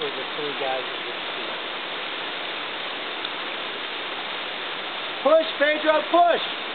or the three guys that the speed? Push, Pedro! Push!